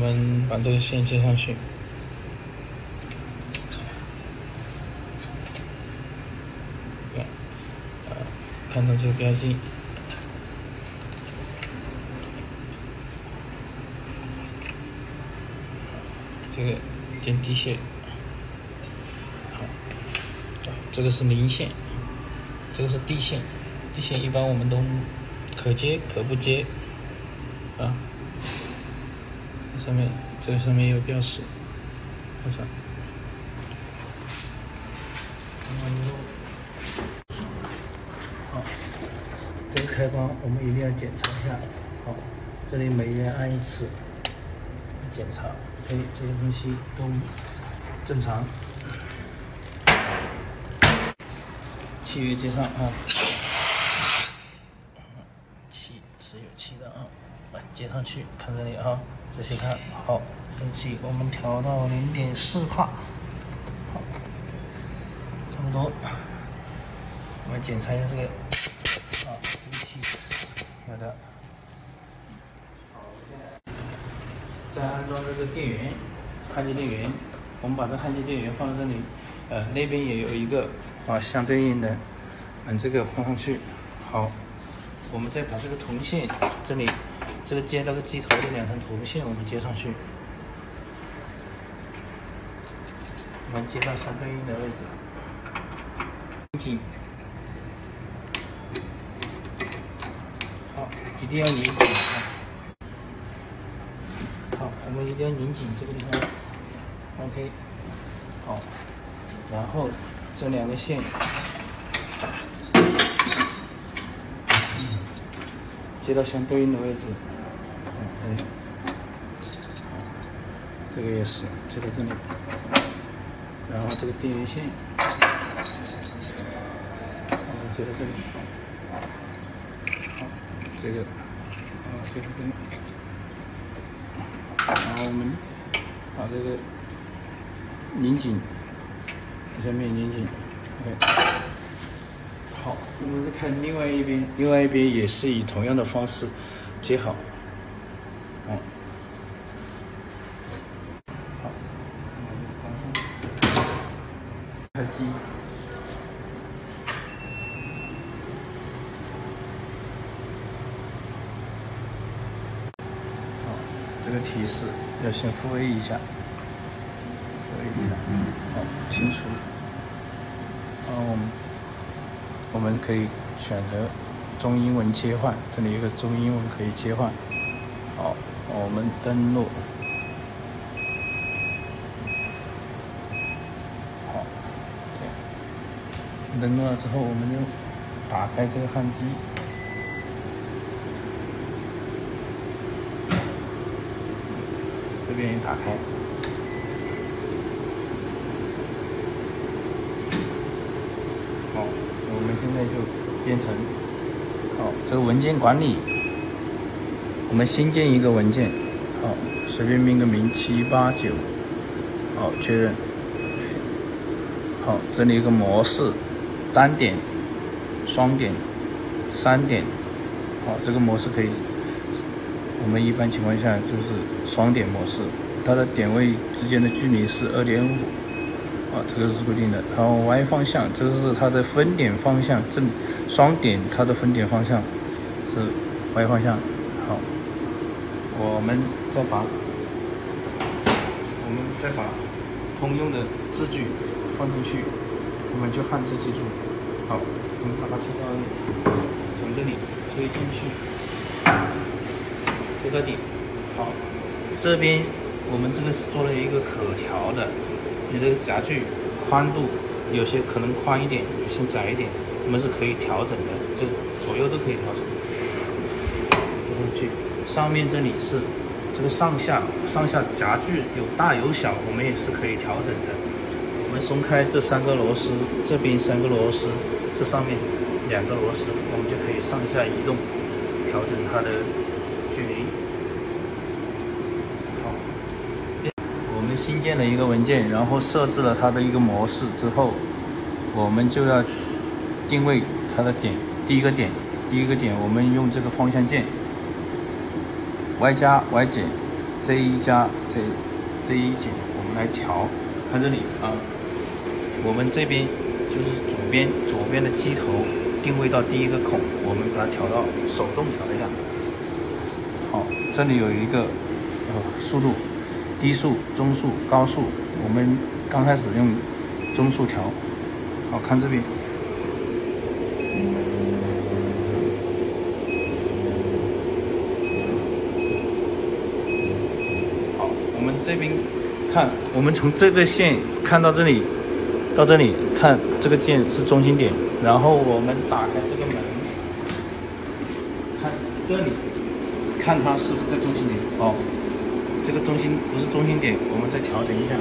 我们把这个线接上去。看到这个标记，这个接地线，好，这个是零线，这个是地线，地线一般我们都可接可不接，啊，上面这个上面有标识，看上。开关我们一定要检查一下，好，这里每月按一次检查，哎，这些东西都正常。契约接上啊，气是有气的啊，来接上去，看这里啊，仔细看，好，空气我们调到零点四帕，好，差不多，我们检查一下这个啊，气体。好的，再安装这个电源，焊接电源。我们把这焊接电源放在这里，呃，那边也有一个啊，相对应的，嗯，这个放上去。好，我们再把这个铜线这里，这个接那个机头的两根铜线，我们接上去，我们接到相对应的位置，紧。好一定要拧紧！好，我们一定要拧紧这个地方。OK，好，然后这两个线接到相对应的位置。嗯，这个也是接到这里，然后这个电源线。接到这里。好这个，啊，这里，然后我们把这个拧紧，下面拧紧，OK。好，我们再看另外一边，另外一边也是以同样的方式接，好，好，开机。这个提示要先复位一下，复位一下，好，清除。然后我们我们可以选择中英文切换，这里有个中英文可以切换。好，我们登录。好，这样登录了之后，我们就打开这个焊机。这边也打开，好，我们现在就变成，好，这个文件管理，我们新建一个文件，好，随便命个名七八九，好，确认，好，这里有个模式，单点、双点、三点，好，这个模式可以。我们一般情况下就是双点模式，它的点位之间的距离是二点五，啊，这个是固定的。然后 Y 方向，这个是它的分点方向，正双点它的分点方向是 Y 方向。好，我们再把我们再把通用的字距放进去，我们就焊字记住。好，我们把它切到从这里推进去。推到底，好，这边我们这个是做了一个可调的，你这个夹具宽度有些可能宽一点，有些窄一点，我们是可以调整的，这左右都可以调整。推上去，上面这里是这个上下上下夹具有大有小，我们也是可以调整的。我们松开这三个螺丝，这边三个螺丝，这上面两个螺丝，我们就可以上下移动，调整它的。距离好，我们新建了一个文件，然后设置了它的一个模式之后，我们就要定位它的点。第一个点，第一个点，我们用这个方向键，Y 加 Y 减，这一加这这一减，我们来调。看这里啊，我们这边就是左边左边的机头定位到第一个孔，我们把它调到手动调一下。好，这里有一个呃速度，低速、中速、高速。我们刚开始用中速调。好看这边。好，我们这边看，我们从这个线看到这里，到这里看这个键是中心点，然后我们打开这个门，看这里，看它是不是在中心点。哦，这个中心不是中心点，我们再调整一下。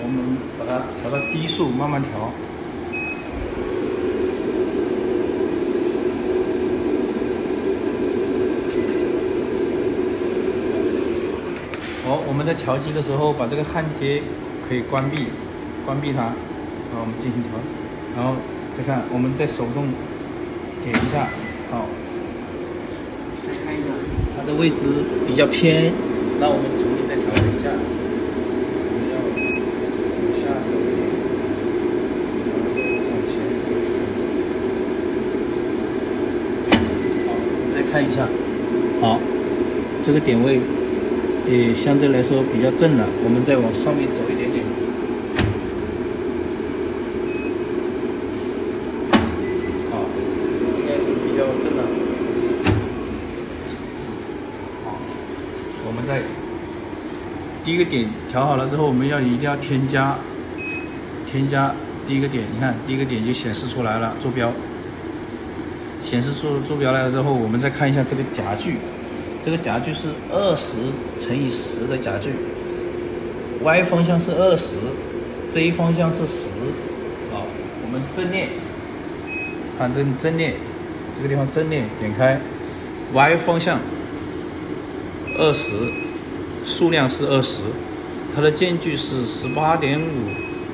我们把它调到低速，慢慢调。好，我们在调机的时候，把这个焊接可以关闭，关闭它，然后我们进行调。然后再看，我们再手动点一下，好，看一下，它的位置比较偏，那我们重新再调整一下。看一下，好，这个点位也相对来说比较正了。我们再往上面走一点点，好，应该是比较正了。好，我在第一个点调好了之后，我们要一定要添加，添加第一个点，你看第一个点就显示出来了，坐标。显示出坐标来了之后，我们再看一下这个夹距，这个夹距是二十乘以十的夹距，Y 方向是二十，Z 方向是十，好，我们正列，看正正列，这个地方正列点开，Y 方向二十，数量是二十，它的间距是十八点五，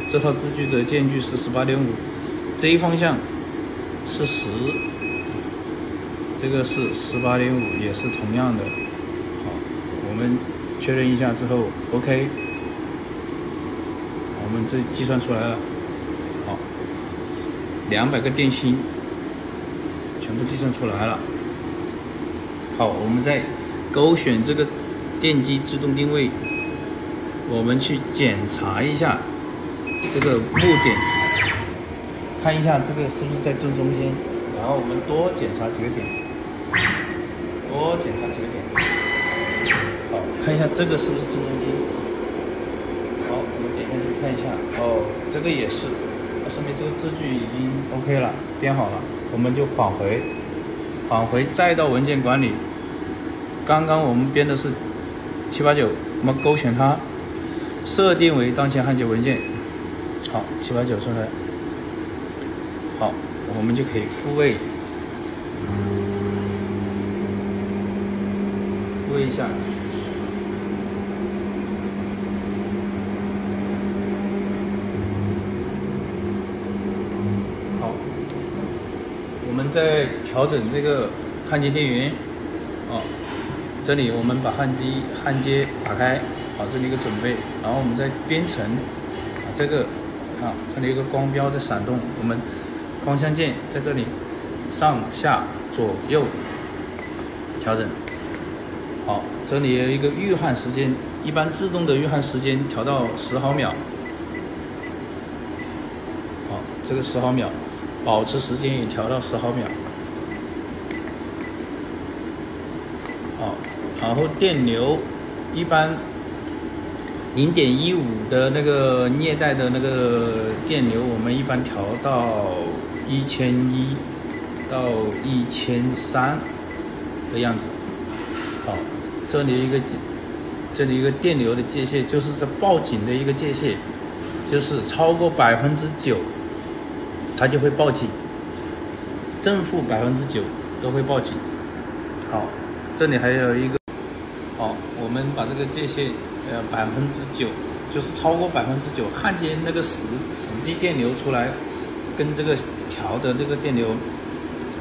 这套字距的间距是十八点五，Z 方向是十。这个是十八点五，也是同样的。好，我们确认一下之后，OK，我们这计算出来了。好，两百个电芯全部计算出来了。好，我们再勾选这个电机自动定位，我们去检查一下这个木点，看一下这个是不是在正中间，然后我们多检查几个点。多检查几个点，好，看一下这个是不是正中间。好，我们点下去看一下，哦，这个也是，那说明这个字距已经 OK 了，编好了，我们就返回，返回再到文件管理。刚刚我们编的是七八九，我们勾选它，设定为当前焊接文件。好，七八九出来，好，我们就可以复位。复位一下，好，我们再调整这个焊接电源，哦，这里我们把焊机焊接打开，好，这里一个准备，然后我们在编程，这个，啊，这里一个光标在闪动，我们方向键在这里，上下左右调整。好，这里有一个预焊时间，一般自动的预焊时间调到十毫秒。好，这个十毫秒，保持时间也调到十毫秒。好，然后电流，一般零点一五的那个镍带的那个电流，我们一般调到一千一到一千三的样子。好。这里一个，这里一个电流的界限，就是这报警的一个界限，就是超过百分之九，它就会报警，正负百分之九都会报警。好，这里还有一个，我们把这个界限，呃，百分之九，就是超过百分之九，焊接那个实实际电流出来，跟这个调的这个电流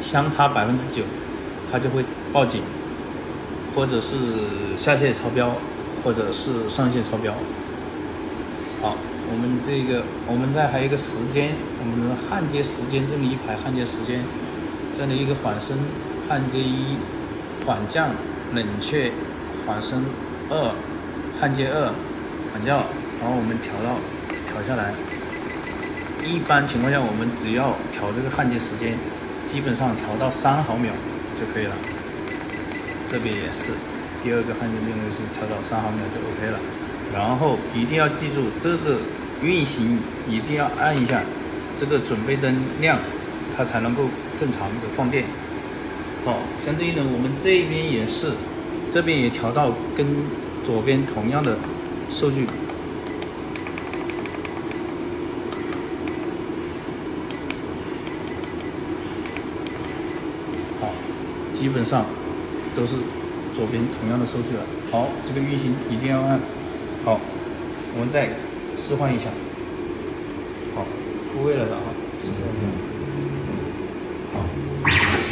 相差百分之九，它就会报。警，或者是下线超标，或者是上线超标。好，我们这个我们再还有一个时间，我们焊接时间这么一排焊接时间，这样的一个缓升焊接一，缓降冷却缓升二，焊接二，缓降，然后我们调到调下来。一般情况下，我们只要调这个焊接时间，基本上调到三毫秒就可以了。这边也是，第二个焊接定位是调到三毫秒就 OK 了。然后一定要记住，这个运行一定要按一下这个准备灯亮，它才能够正常的放电。好，相对应的我们这边也是，这边也调到跟左边同样的数据。好基本上都是左边同样的数据了。好，这个运行一定要按。好，我们再示范一下。好，复位了的哈。好，好。